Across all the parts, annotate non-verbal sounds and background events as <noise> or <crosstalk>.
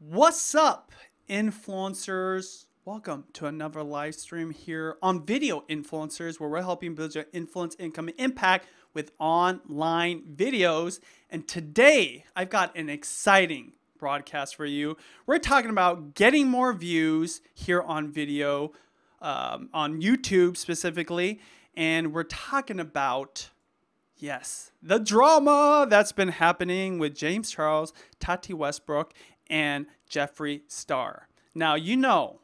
What's up, influencers? Welcome to another live stream here on Video Influencers, where we're helping build your influence, income, and impact with online videos. And today, I've got an exciting broadcast for you. We're talking about getting more views here on video, um, on YouTube specifically, and we're talking about Yes, the drama that's been happening with James Charles, Tati Westbrook, and Jeffree Star. Now, you know,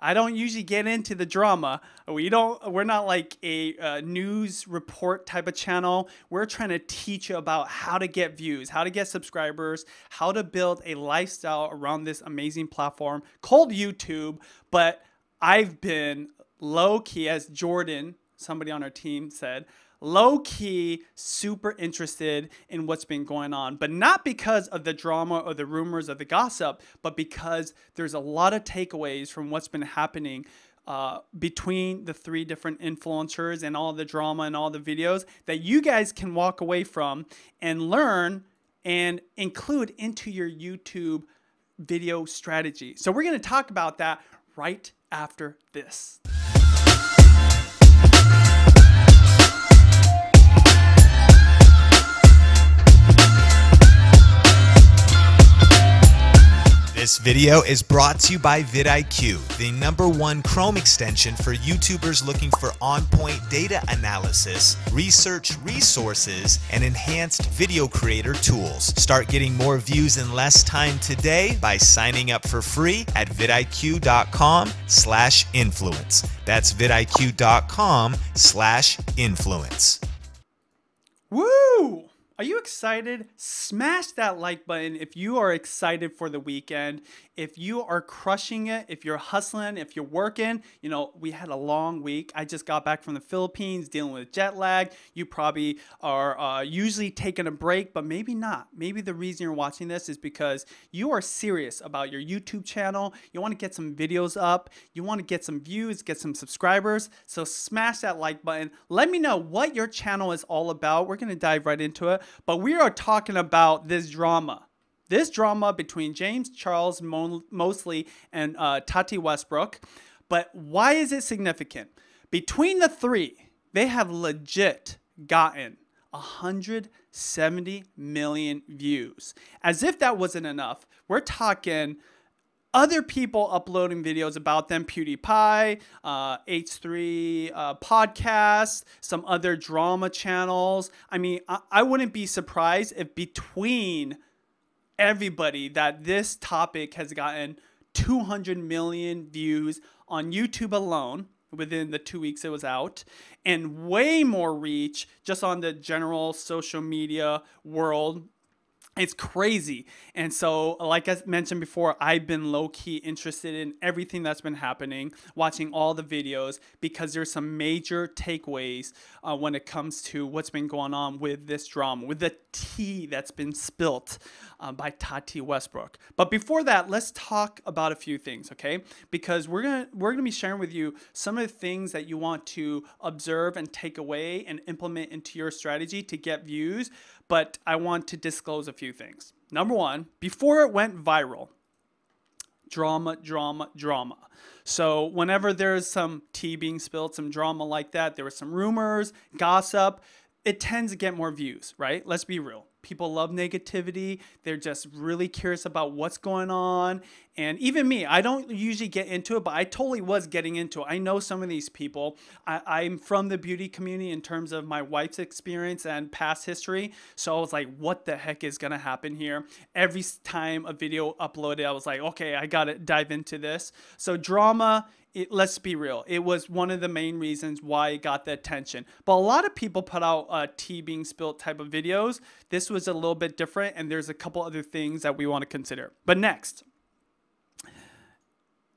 I don't usually get into the drama. We don't we're not like a uh, news report type of channel. We're trying to teach you about how to get views, how to get subscribers, how to build a lifestyle around this amazing platform called YouTube, but I've been low key as Jordan, somebody on our team said, low key super interested in what's been going on, but not because of the drama or the rumors or the gossip, but because there's a lot of takeaways from what's been happening. Uh, between the three different influencers and all the drama and all the videos that you guys can walk away from and learn and include into your YouTube video strategy. So, we're going to talk about that right after this. This video is brought to you by vidIQ, the number one Chrome extension for YouTubers looking for on-point data analysis, research resources, and enhanced video creator tools. Start getting more views in less time today by signing up for free at vidiq.com slash influence. That's vidiq.com slash influence. Woo! Are you excited? Smash that like button if you are excited for the weekend. If you are crushing it, if you're hustling, if you're working, you know, we had a long week. I just got back from the Philippines dealing with jet lag. You probably are uh, usually taking a break, but maybe not. Maybe the reason you're watching this is because you are serious about your YouTube channel. You want to get some videos up, you want to get some views, get some subscribers. So smash that like button. Let me know what your channel is all about. We're going to dive right into it. But we are talking about this drama. This drama between James Charles Mosley and uh, Tati Westbrook. But why is it significant? Between the three, they have legit gotten 170 million views. As if that wasn't enough, we're talking other people uploading videos about them PewDiePie, uh, H3 uh, podcasts, some other drama channels. I mean, I, I wouldn't be surprised if between everybody that this topic has gotten 200 million views on YouTube alone within the two weeks it was out, and way more reach just on the general social media world it's crazy. And so, like I mentioned before, I've been low key interested in everything that's been happening, watching all the videos because there's some major takeaways uh, when it comes to what's been going on with this drama, with the tea that's been spilt uh, by Tati Westbrook. But before that, let's talk about a few things, okay? Because we're gonna we're gonna be sharing with you some of the things that you want to observe and take away and implement into your strategy to get views but I want to disclose a few things. Number one, before it went viral, drama, drama, drama. So whenever there's some tea being spilled, some drama like that, there was some rumors, gossip, it tends to get more views, right? Let's be real. People love negativity. They're just really curious about what's going on. And even me, I don't usually get into it, but I totally was getting into it. I know some of these people. I, am from the beauty community in terms of my wife's experience and past history. So I was like, what the heck is going to happen here? Every time a video uploaded, I was like, okay, I got to dive into this. So drama it, let's be real, it was one of the main reasons why it got the attention. But a lot of people put out uh, tea being spilled type of videos. This was a little bit different, and there's a couple other things that we want to consider. But next,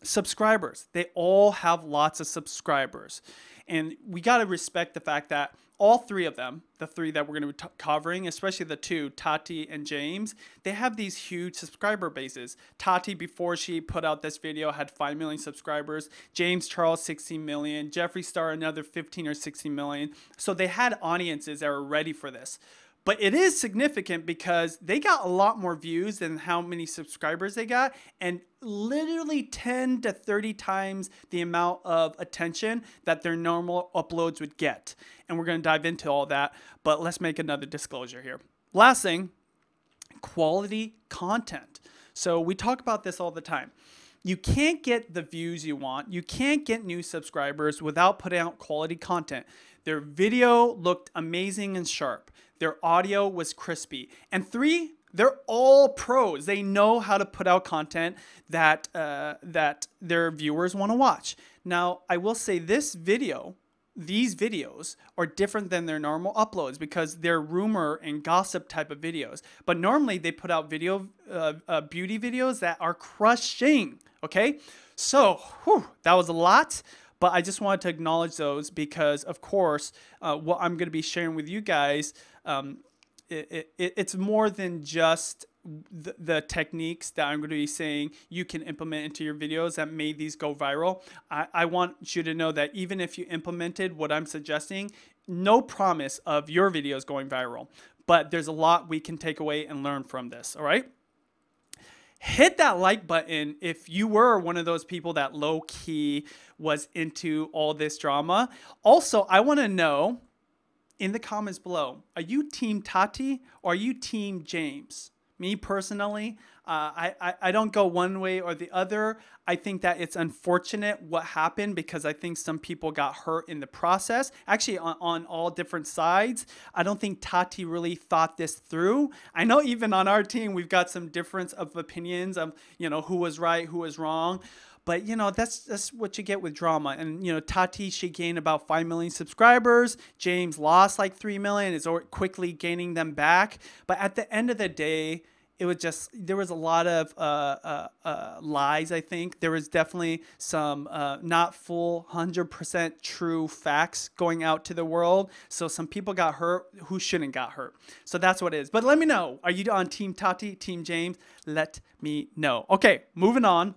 subscribers. They all have lots of subscribers. And we got to respect the fact that all three of them, the three that we're going to be covering, especially the two, Tati and James, they have these huge subscriber bases. Tati, before she put out this video, had 5 million subscribers. James Charles, 16 million. Jeffree Star, another 15 or 16 million. So they had audiences that were ready for this. But it is significant because they got a lot more views than how many subscribers they got and literally 10 to 30 times the amount of attention that their normal uploads would get and we're going to dive into all that but let's make another disclosure here last thing quality content so we talk about this all the time you can't get the views you want. You can't get new subscribers without putting out quality content. Their video looked amazing and sharp. Their audio was crispy. And three, they're all pros. They know how to put out content that uh, that their viewers want to watch. Now, I will say this video, these videos are different than their normal uploads because they're rumor and gossip type of videos. But normally they put out video uh, uh, beauty videos that are crushing. Okay, so whew, that was a lot. But I just wanted to acknowledge those because, of course, uh, what I'm going to be sharing with you guys, um, it, it, it's more than just the, the, techniques that I'm going to be saying you can implement into your videos that made these go viral. I, I want you to know that even if you implemented what I'm suggesting, no promise of your videos going viral. But there's a lot we can take away and learn from this, all right? Hit that like button if you were one of those people that low key was into all this drama. Also, I want to know in the comments below are you Team Tati or are you Team James? Me personally, uh, I, I, I don't go one way or the other. I think that it's unfortunate what happened because I think some people got hurt in the process. Actually, on, on all different sides. I don't think Tati really thought this through. I know even on our team, we've got some difference of opinions of, you know, who was right, who was wrong. But you know that's that's what you get with drama. And you know Tati she gained about five million subscribers. James lost like three million. Is or quickly gaining them back. But at the end of the day, it was just there was a lot of uh, uh, uh, lies. I think there was definitely some uh, not full hundred percent true facts going out to the world. So some people got hurt who shouldn't got hurt. So that's what it is. But let me know. Are you on Team Tati, Team James? Let me know. Okay, moving on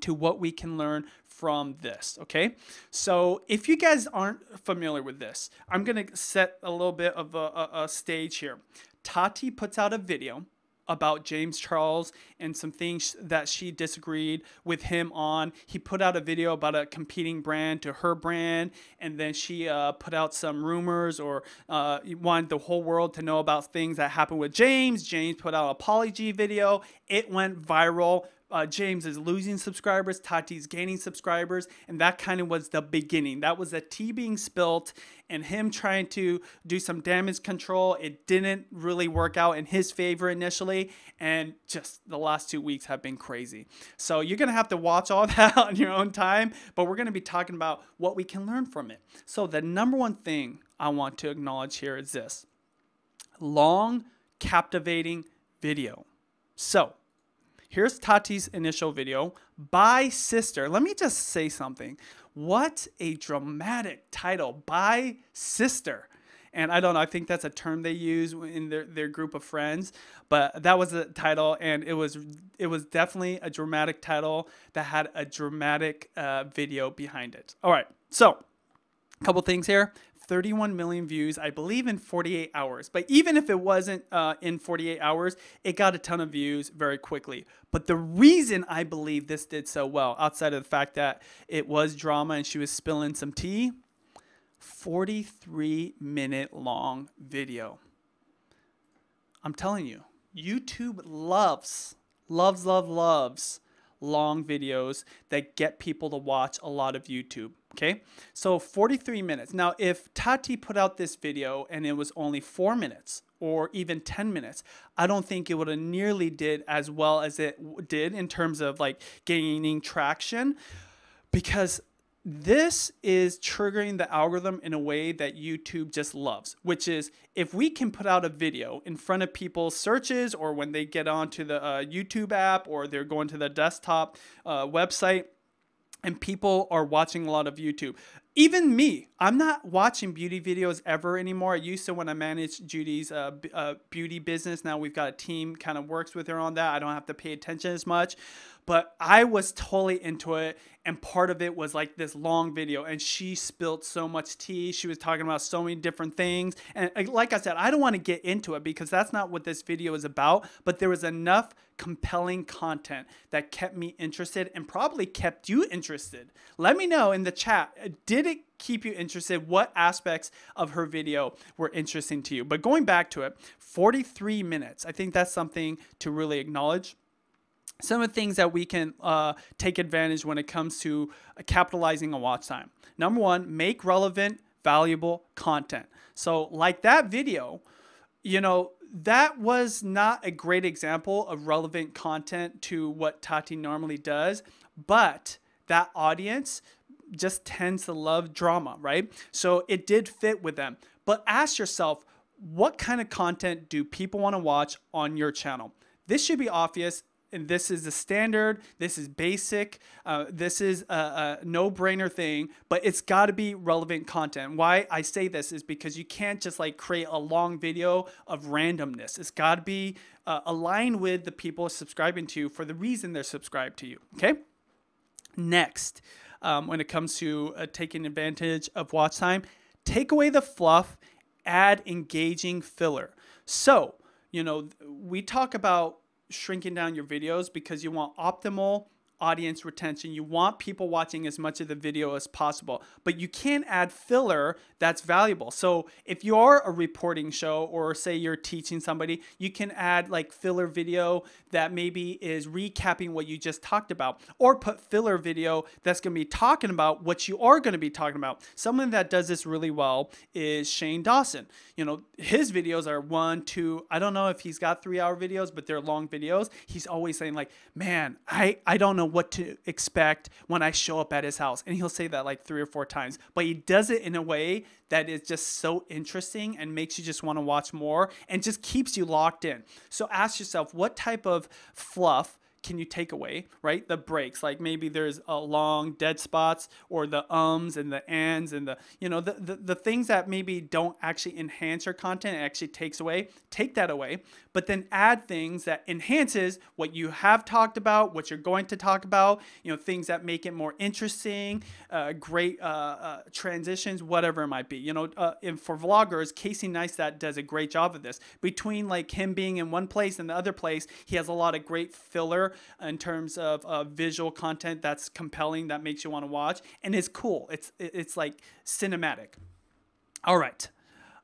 to what we can learn from this. Okay, so if you guys aren't familiar with this, I'm gonna set a little bit of a, a, a stage here. Tati puts out a video about James Charles and some things that she disagreed with him on. He put out a video about a competing brand to her brand, and then she uh, put out some rumors or uh, wanted the whole world to know about things that happened with James. James put out a Poly video. It went viral uh, James is losing subscribers, Tati's gaining subscribers, and that kind of was the beginning. That was the tea being spilt and him trying to do some damage control. It didn't really work out in his favor initially, and just the last two weeks have been crazy. So you're gonna have to watch all <laughs> that on your own time, but we're gonna be talking about what we can learn from it. So the number one thing I want to acknowledge here is this long, captivating video. So Here's Tati's initial video, Bye Sister. Let me just say something. What a dramatic title, Bye Sister. And I don't know, I think that's a term they use in their, their group of friends, but that was the title and it was it was definitely a dramatic title that had a dramatic uh, video behind it. All right, so a couple things here. 31 million views, I believe, in 48 hours. But even if it wasn't uh, in 48 hours, it got a ton of views very quickly. But the reason I believe this did so well, outside of the fact that it was drama and she was spilling some tea, 43 minute long video. I'm telling you, YouTube loves, loves, loves, loves long videos that get people to watch a lot of YouTube. Okay, so 43 minutes. Now, if Tati put out this video and it was only four minutes or even 10 minutes, I don't think it would have nearly did as well as it did in terms of like gaining traction because this is triggering the algorithm in a way that YouTube just loves, which is if we can put out a video in front of people's searches or when they get onto the uh, YouTube app or they're going to the desktop uh, website, and people are watching a lot of YouTube. even me, I'm not watching beauty videos ever anymore. I used to when I managed Judy's uh, uh, beauty business. Now we've got a team kind of works with her on that. I don't have to pay attention as much, but I was totally into it. And part of it was like this long video, and she spilled so much tea. She was talking about so many different things. And like I said, I don't want to get into it because that's not what this video is about, but there was enough compelling content that kept me interested and probably kept you interested. Let me know in the chat. uh, Did it keep you interested? What aspects of her video were interesting to you? But going back to it, 43 minutes. I think that's something to really acknowledge some of the things that we can uh, take advantage when it comes to uh, capitalizing on watch time. Number one, make relevant, valuable content. So, like that video, you know, that was not a great example of relevant content to what Tati normally does, but that audience just tends to love drama, right? So it did fit with them. But ask yourself, what kind of content do people want to watch on your channel? This should be obvious and this is the standard. This is basic. Uh, this is a, a no-brainer thing, but it's got to be relevant content. Why I say this is because you can't just like create a long video of randomness. It's got to be uh, aligned with the people subscribing to you for the reason they're subscribed to you. Okay. Next, um, when it comes to uh, taking advantage of watch time, take away the fluff, add engaging filler. So, you know, we talk about shrinking down your videos because you want optimal audience retention. You want people watching as much of the video as possible, but you can add filler that's valuable. So if you're a reporting show or say you're teaching somebody, you can add like filler video that maybe is recapping what you just talked about or put filler video that's going to be talking about what you are going to be talking about. Someone that does this really well is Shane Dawson. You know, his videos are one, two, I don't know if he's got three hour videos, but they're long videos. He's always saying like, man, I, I don't know what to expect when I show up at his house. And he'll say that like three or four times, but he does it in a way that is just so interesting and makes you just want to watch more and just keeps you locked in. So ask yourself, what type of fluff can you take away, right? The breaks, like maybe there's a long dead spots or the ums and the ands and the, you know, the, the, the things that maybe don't actually enhance your content, it actually takes away, take that away, but then add things that enhances what you have talked about, what you're going to talk about, you know, things that make it more interesting, uh, great uh, uh, transitions, whatever it might be. You know, uh, and for vloggers, Casey Neistat does a great job of this. Between like him being in one place and the other place, he has a lot of great filler in terms of uh, visual content that's compelling, that makes you want to watch, and it's cool. It's it's like cinematic. All right.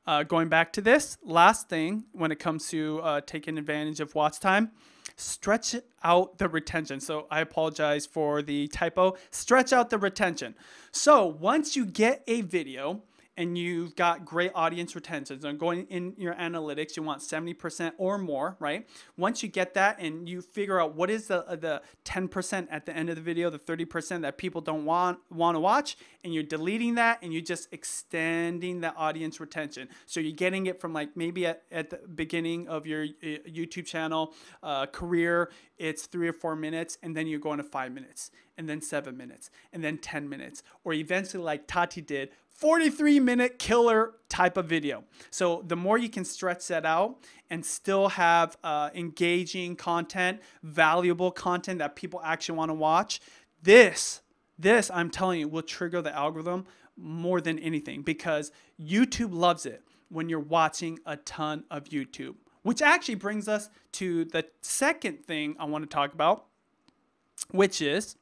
Uh, going back to this, last thing when it comes to uh, taking advantage of watch time, stretch out the retention. So I apologize for the typo. Stretch out the retention. So once you get a video, and you've got great audience retention. So going in your analytics, you want 70% or more, right? Once you get that and you figure out what is the the 10% at the end of the video, the 30% that people don't want want to watch, and you're deleting that and you're just extending the audience retention. So you're getting it from like maybe at, at the beginning of your uh, YouTube channel uh, career, it's three or four minutes, and then you're going to five minutes, and then seven minutes, and then 10 minutes, or eventually like Tati did, 43 minute killer type of video. So the more you can stretch that out and still have uh, engaging content, valuable content that people actually want to watch, this, this I'm telling you will trigger the algorithm more than anything because YouTube loves it when you're watching a ton of YouTube. Which actually brings us to the second thing I want to talk about, which is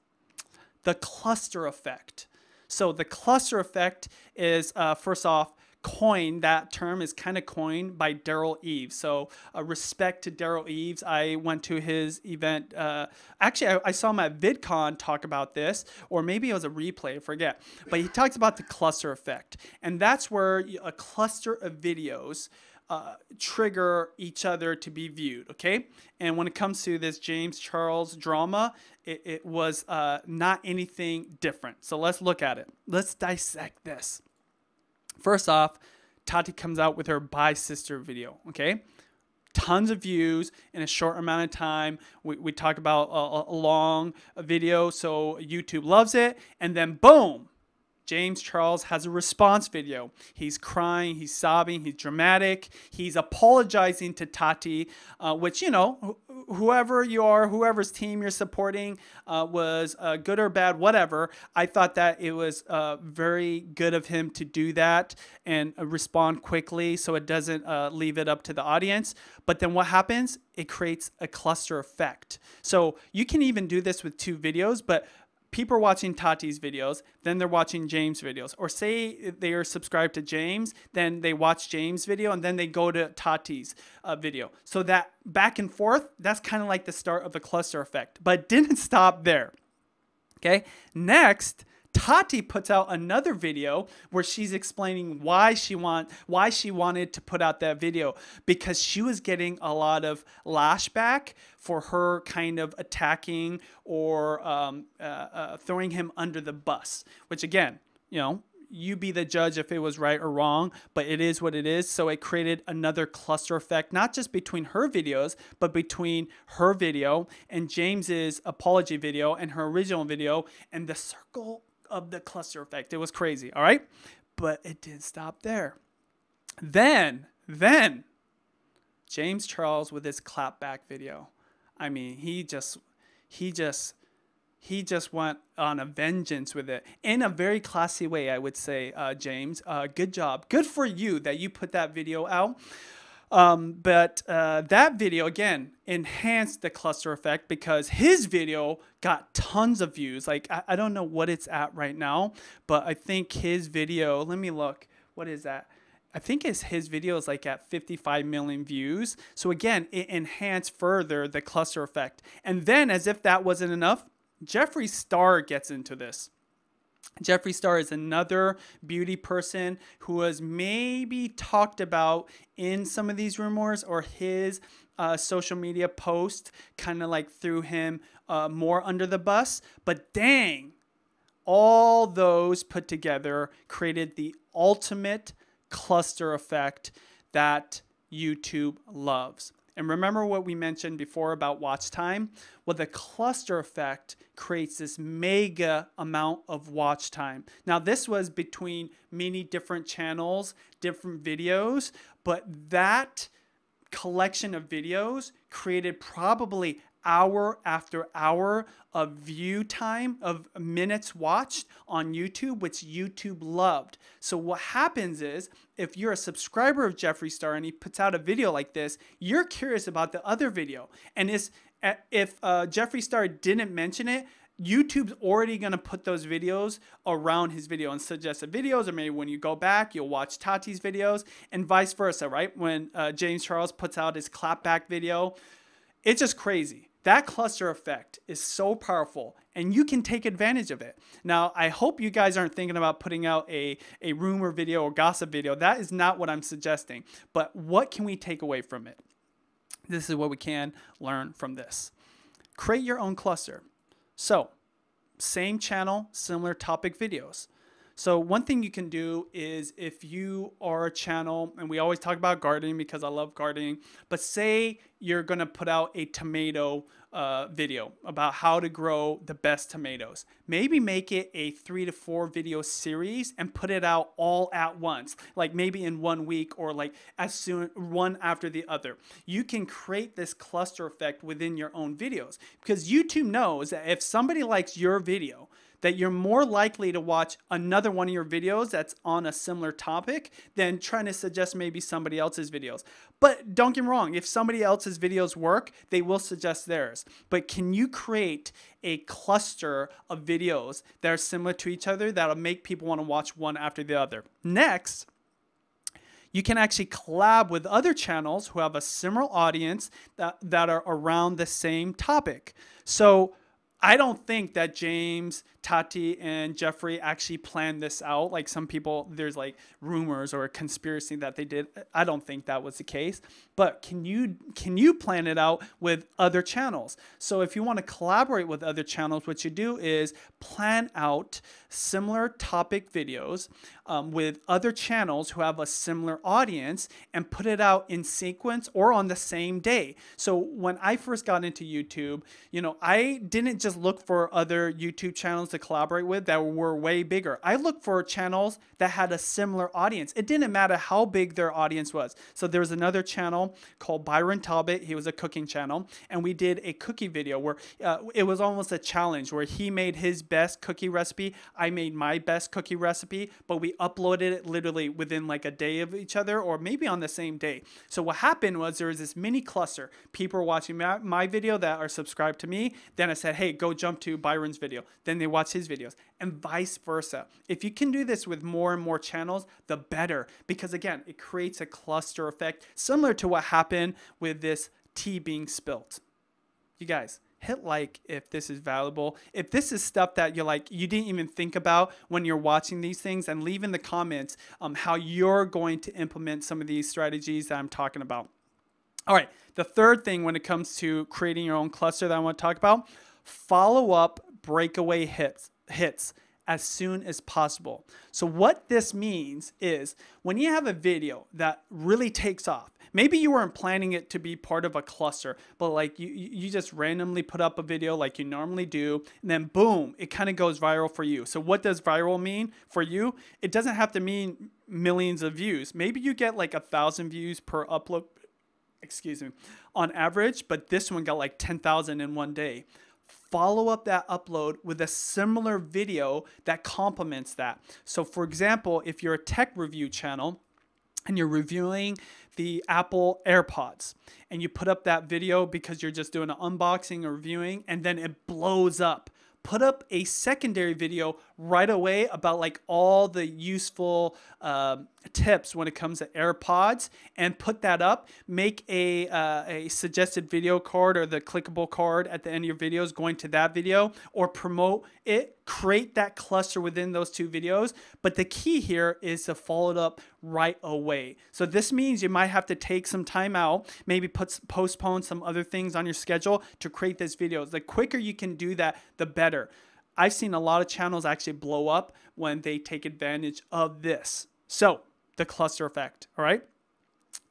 the cluster effect. So the cluster effect is uh, first off coined. That term is kind of coined by Derral Eves. So uh, respect to Derral Eves. I went to his event. Uh, actually, I, I, saw him at VidCon talk about this, or maybe it was a replay. I forget. But he talks about the cluster effect, and that's where a cluster of videos. Uh, trigger each other to be viewed. Okay, and when it comes to this James Charles drama, it, it was uh, not anything different. So let's look at it. Let's dissect this. First off, Tati comes out with her Bye Sister video. Okay, tons of views in a short amount of time. We, we talk about a, a long video, so YouTube loves it, and then boom, James Charles has a response video. He's crying, he's sobbing, he's dramatic, he's apologizing to Tati, uh, which, you know, whoever you are, whoever's team you're supporting uh, was uh, good or bad, whatever. I thought that it was uh, very good of him to do that and uh, respond quickly so it doesn't uh, leave it up to the audience. But then what happens? It creates a cluster effect. So you can even do this with two videos, but people are watching Tati's videos, then they're watching James' videos. Or say they are subscribed to James, then they watch James' video, and then they go to Tati's uh, video. So that back and forth, that's kind of like the start of the cluster effect. But didn't <laughs> stop there. Okay, next Tati puts out another video where she's explaining why she want why she wanted to put out that video because she was getting a lot of lashback for her kind of attacking or um, uh, uh, throwing him under the bus. Which again, you know, you be the judge if it was right or wrong, but it is what it is. So it created another cluster effect, not just between her videos, but between her video and James's apology video and her original video and the circle of the cluster effect. It was crazy, all right? But it didn't stop there. Then, then, James Charles with his clapback video. I mean, he just, he just, he just went on a vengeance with it in a very classy way, I would say, uh, James. Uh, good job. Good for you that you put that video out. Um, but uh, that video again enhanced the cluster effect because his video got tons of views. Like I, I don't know what it's at right now, but I think his video. Let me look. What is that? I think his his video is like at 55 million views. So again, it enhanced further the cluster effect. And then, as if that wasn't enough, Jeffree Star gets into this. Jeffree Star is another beauty person who was maybe talked about in some of these rumors or his uh, social media post kind of like threw him uh, more under the bus. But dang, all those put together created the ultimate cluster effect that YouTube loves. And remember what we mentioned before about watch time? Well, the cluster effect creates this mega amount of watch time. Now, this was between many different channels, different videos, but that collection of videos created probably hour after hour of view time of minutes watched on YouTube, which YouTube loved. So what happens is if you're a subscriber of Jeffree Star and he puts out a video like this, you're curious about the other video. And if uh, Jeffree Star didn't mention it, YouTube's already going to put those videos around his video and suggested videos, or maybe when you go back, you'll watch Tati's videos, and vice versa, right? When uh, James Charles puts out his clapback video, it's just crazy. That cluster effect is so powerful and you can take advantage of it. Now, I hope you guys aren't thinking about putting out a, a rumor video or gossip video. That is not what I'm suggesting. But what can we take away from it? This is what we can learn from this. Create your own cluster. So, same channel, similar topic videos. So one thing you can do is if you are a channel, and we always talk about gardening because I love gardening, but say you're gonna put out a tomato uh, video about how to grow the best tomatoes. Maybe make it a three to four video series and put it out all at once, like maybe in one week or like as soon one after the other. You can create this cluster effect within your own videos because YouTube knows that if somebody likes your video, that you're more likely to watch another one of your videos that's on a similar topic than trying to suggest maybe somebody else's videos. But don't get me wrong, if somebody else's videos work, they will suggest theirs. But can you create a cluster of videos that are similar to each other that'll make people want to watch one after the other? Next, you can actually collab with other channels who have a similar audience that, that are around the same topic. So I don't think that James, Tati, and Jeffree actually planned this out. Like some people, there's like rumors or a conspiracy that they did. I don't think that was the case. But can you can you plan it out with other channels? So if you want to collaborate with other channels, what you do is plan out similar topic videos um, with other channels who have a similar audience and put it out in sequence or on the same day. So when I first got into YouTube, you know, I didn't just look for other YouTube channels to collaborate with that were way bigger. I looked for channels that had a similar audience. It didn't matter how big their audience was. So there was another channel called Byron Talbott. He was a cooking channel, and we did a cookie video where uh, it was almost a challenge where he made his best cookie recipe. I made my best cookie recipe, but we uploaded it literally within like a day of each other or maybe on the same day. So what happened was there was this mini cluster. People were watching my, my video that are subscribed to me. Then I said, hey, go jump to Byron's video. Then they watch his videos and vice versa. If you can do this with more and more channels, the better. Because again, it creates a cluster effect similar to what happened with this tea being spilt. You guys, hit like if this is valuable. If this is stuff that you're like you didn't even think about when you're watching these things, and leave in the comments um, how you're going to implement some of these strategies that I'm talking about. All right, the third thing when it comes to creating your own cluster that I want to talk about, follow up breakaway hits hits as soon as possible. So what this means is when you have a video that really takes off, maybe you weren't planning it to be part of a cluster, but like you you just randomly put up a video like you normally do, and then boom, it kind of goes viral for you. So what does viral mean for you? It doesn't have to mean millions of views. Maybe you get like a thousand views per upload excuse me, on average, but this one got like 10,000 in one day follow up that upload with a similar video that complements that. So for example, if you're a tech review channel and you're reviewing the Apple AirPods and you put up that video because you're just doing an unboxing or reviewing and then it blows up put up a secondary video right away about like all the useful uh, tips when it comes to AirPods and put that up. Make a, uh, a suggested video card or the clickable card at the end of your videos going to that video or promote it. Create that cluster within those two videos. But the key here is to follow it up right away. So this means you might have to take some time out, maybe put postpone some other things on your schedule to create this video. The quicker you can do that, the better. I've seen a lot of channels actually blow up when they take advantage of this. So the cluster effect, all right?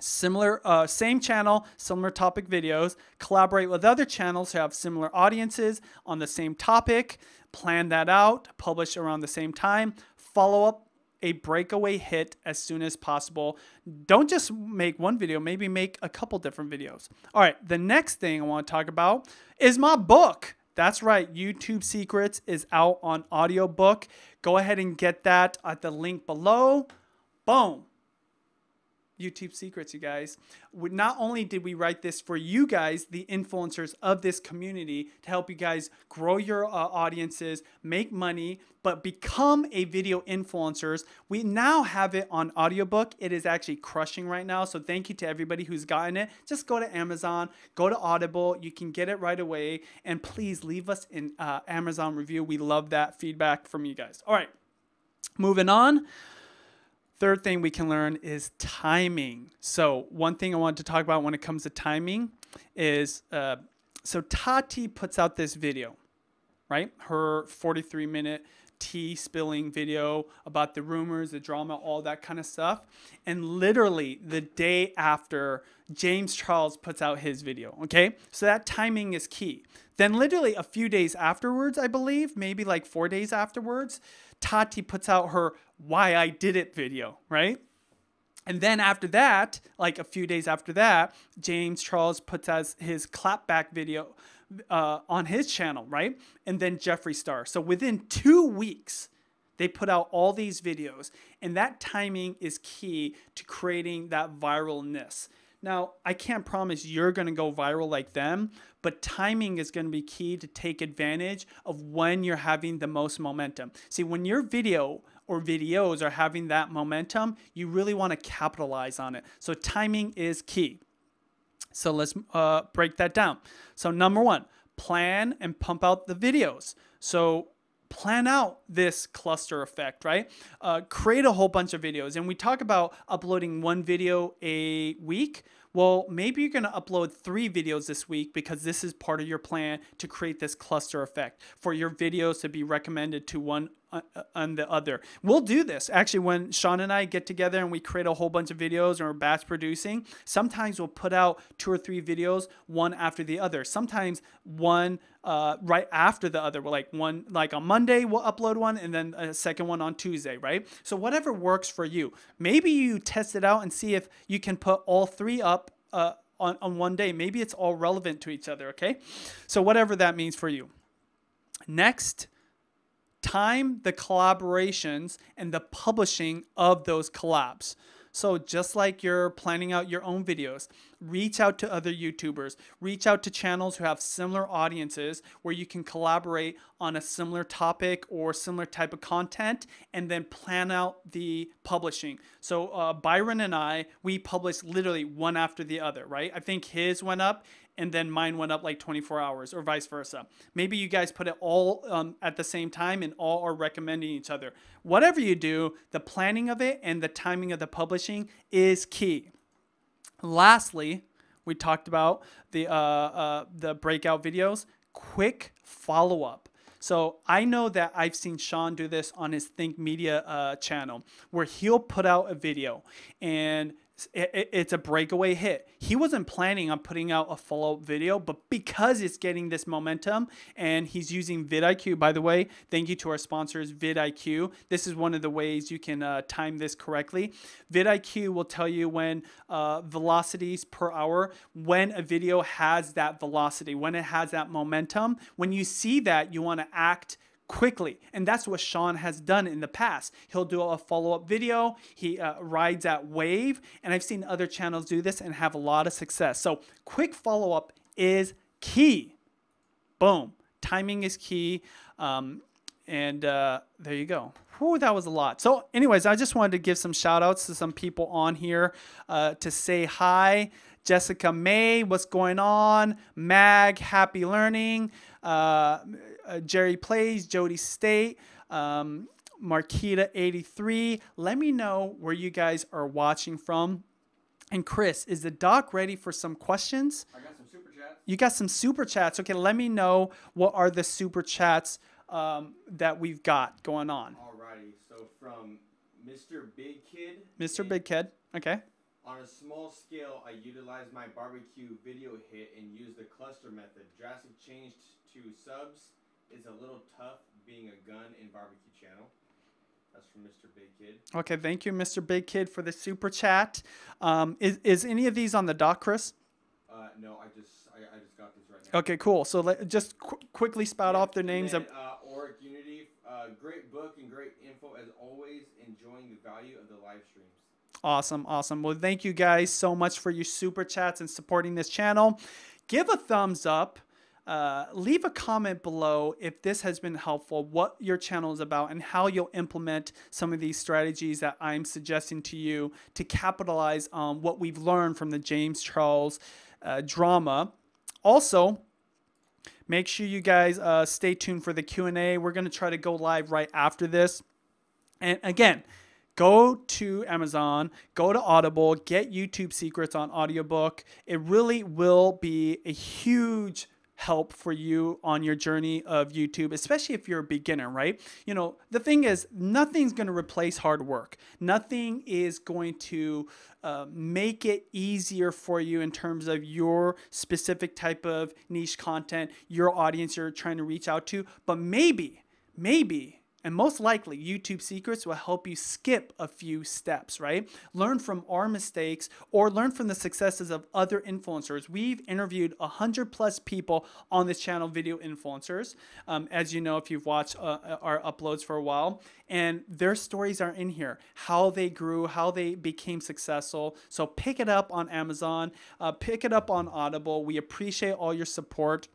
Similar, uh, same channel, similar topic videos, collaborate with other channels who have similar audiences on the same topic, plan that out, publish around the same time, follow up a breakaway hit as soon as possible. Don't just make one video, maybe make a couple different videos. All right, the next thing I want to talk about is my book. That's right, YouTube Secrets is out on audiobook. Go ahead and get that at the link below. Boom. YouTube secrets, you guys. Not only did we write this for you guys, the influencers of this community, to help you guys grow your uh, audiences, make money, but become a video influencers. We now have it on audiobook. It is actually crushing right now. So thank you to everybody who's gotten it. Just go to Amazon, go to Audible. You can get it right away. And please leave us an uh, Amazon review. We love that feedback from you guys. All right, moving on. Third thing we can learn is timing. So, one thing I want to talk about when it comes to timing is uh, so Tati puts out this video, right? Her 43 minute tea spilling video about the rumors, the drama, all that kind of stuff. And literally the day after, James Charles puts out his video. Okay. So that timing is key. Then, literally a few days afterwards, I believe, maybe like four days afterwards, Tati puts out her why I did it video, right? And then after that, like a few days after that, James Charles puts out his clapback video uh, on his channel, right? And then Jeffree Star. So within two weeks, they put out all these videos, and that timing is key to creating that viralness. Now, I can't promise you're going to go viral like them, but timing is going to be key to take advantage of when you're having the most momentum. See, when your video or videos are having that momentum, you really want to capitalize on it. So timing is key. So let's uh, break that down. So number one, plan and pump out the videos. So plan out this cluster effect, right? Uh, create a whole bunch of videos. And we talk about uploading one video a week. Well, maybe you're going to upload three videos this week because this is part of your plan to create this cluster effect for your videos to be recommended to one on the other. We'll do this actually when Sean and I get together and we create a whole bunch of videos or batch producing. Sometimes we'll put out two or three videos one after the other. Sometimes one uh, right after the other. We're like one, like on Monday, we'll upload one, and then a second one on Tuesday, right? So whatever works for you. Maybe you test it out and see if you can put all three up uh, on, on one day. Maybe it's all relevant to each other, okay? So whatever that means for you. Next, time the collaborations and the publishing of those collabs. So just like you're planning out your own videos, reach out to other YouTubers, reach out to channels who have similar audiences where you can collaborate on a similar topic or similar type of content and then plan out the publishing. So uh, Byron and I, we published literally one after the other, right? I think his went up and then mine went up like 24 hours or vice versa. Maybe you guys put it all um, at the same time and all are recommending each other. Whatever you do, the planning of it and the timing of the publishing is key. Lastly, we talked about the uh, uh, the breakout videos. Quick follow up. So I know that I've seen Sean do this on his Think Media uh, channel, where he'll put out a video and it's a breakaway hit. He wasn't planning on putting out a follow up video, but because it's getting this momentum and he's using vidIQ, by the way, thank you to our sponsors, vidIQ. This is one of the ways you can uh, time this correctly. vidIQ will tell you when uh, velocities per hour, when a video has that velocity, when it has that momentum. When you see that, you want to act quickly. And that's what Sean has done in the past. He'll do a follow up video, he uh, rides at Wave, and I've seen other channels do this and have a lot of success. So, quick follow up is key. Boom. Timing is key. Um, and uh, there you go. Whew, that was a lot. So, anyways, I just wanted to give some shout outs to some people on here uh, to say hi. Jessica May, what's going on? Mag, happy learning. Uh, uh, Jerry Plays, Jody State, um, Marquita83. Let me know where you guys are watching from. And Chris, is the doc ready for some questions? I got some super chats. You got some super chats. Okay, let me know what are the super chats um, that we've got going on. Alrighty, so from Mr. Big Kid. Mr. Big Kid, okay. On a small scale, I utilized my barbecue video hit and used the cluster method. Drastic change to subs is a little tough being a gun in barbecue channel. That's from Mr. Big Kid. Okay, thank you, Mr. Big Kid, for the super chat. Um, is, is any of these on the doc, Chris? Uh, no, I just I, I just got this right now. Okay, cool. So let just qu- quickly spout off their names. Then, uh, Auric Unity, uh, great book and great info as always. Enjoying the value of the live streams. Awesome, awesome. Well, thank you guys so much for your super chats and supporting this channel. Give a thumbs up. Uh, leave a comment below if this has been helpful, what your channel is about, and how you'll implement some of these strategies that I'm suggesting to you to capitalize on what we've learned from the James Charles uh, drama. Also, make sure you guys uh, stay tuned for the Q&A. We're going to try to go live right after this. And again, go to Amazon, go to Audible, get YouTube Secrets on audiobook. It really will be a huge help for you on your journey of YouTube, especially if you're a beginner, right? You know, the thing is, nothing's going to replace hard work. Nothing is going to uh, make it easier for you in terms of your specific type of niche content, your audience you're trying to reach out to. But maybe, maybe and most likely, YouTube Secrets will help you skip a few steps, right? Learn from our mistakes or learn from the successes of other influencers. We've interviewed 100 plus people on this channel, video influencers, um, as you know, if you've watched uh, uh, our uploads for a while. And their stories are in here how they grew, how they became successful. So pick it up on Amazon, uh, pick it up on Audible. We appreciate all your support.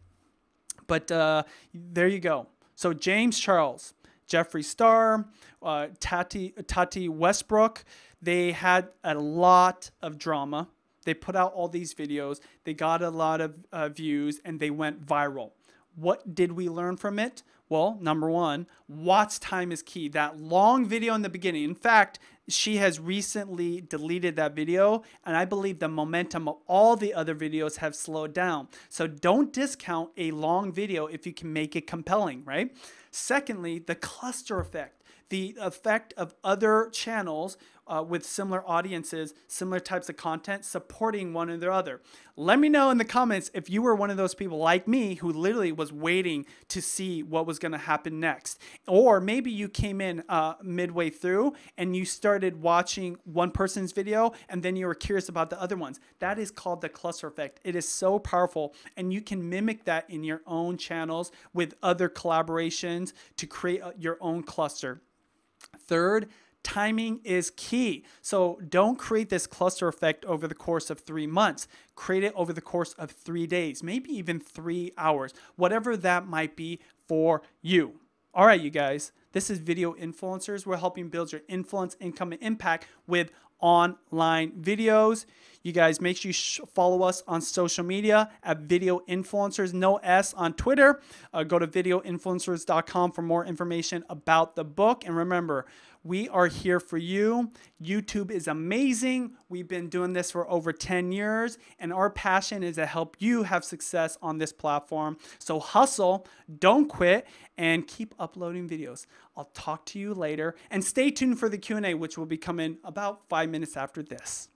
But uh, there you go. So, James Charles. Jeffree Star, uh, Tati, Tati Westbrook. They had a lot of drama. They put out all these videos. They got a lot of uh, views and they went viral. What did we learn from it? Well, number one, watch time is key. That long video in the beginning. In fact, she has recently deleted that video, and I believe the momentum of all the other videos have slowed down. So don't discount a long video if you can make it compelling, right? Secondly, the cluster effect the effect of other channels uh, with similar audiences, similar types of content, supporting one another. Other. Let me know in the comments if you were one of those people like me who literally was waiting to see what was going to happen next. Or maybe you came in uh, midway through and you started watching one person's video and then you were curious about the other ones. That is called the cluster effect. It is so powerful and you can mimic that in your own channels with other collaborations to create uh, your own cluster. Third, timing is key. So don't create this cluster effect over the course of three months. Create it over the course of three days, maybe even three hours, whatever that might be for you. All right, you guys, this is Video Influencers. We're helping build your influence, income, and impact with online videos. You guys make sure you follow us on social media at Video Influencers, no S on Twitter. Uh, go to videoinfluencers.com for more information about the book. And remember, we are here for you. YouTube is amazing. We've been doing this for over 10 years, and our passion is to help you have success on this platform. So hustle, don't quit, and keep uploading videos. I'll talk to you later, and stay tuned for the Q&A, which will be coming about five minutes after this.